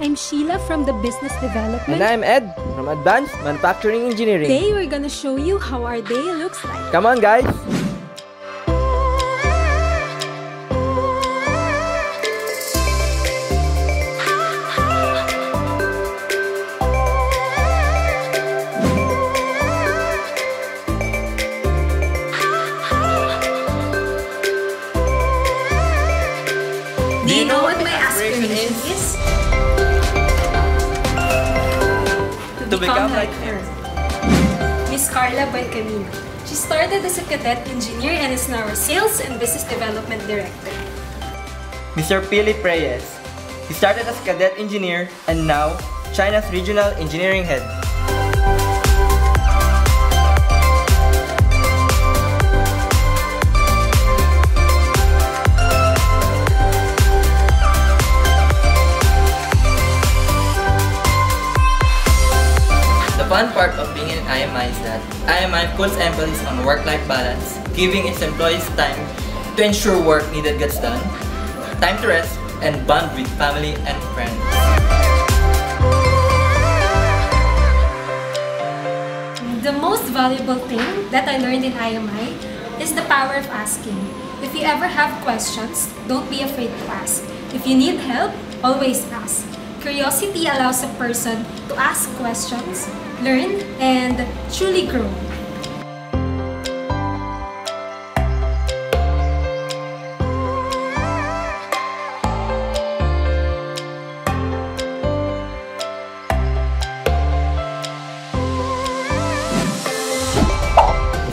I'm Sheila from the Business Development. And I'm Ed from Advanced Manufacturing Engineering. Today, we're gonna show you how our day looks like. Come on, guys! Do you know what my aspiration is? To, become, like her. Miss Carla Camino. She started as a cadet engineer and is now a sales and business development director. Mr. Philip Reyes. He started as a cadet engineer and now China's regional engineering head. Fun part of being in IMI is that IMI puts emphasis on work-life balance, giving its employees time to ensure work needed gets done, time to rest, and bond with family and friends. The most valuable thing that I learned in IMI is the power of asking. If you ever have questions, don't be afraid to ask. If you need help, always ask. Curiosity allows a person to ask questions, learn, and truly grow.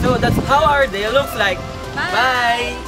So that's how our day looks like. Bye. Bye.